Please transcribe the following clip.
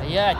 Стоять!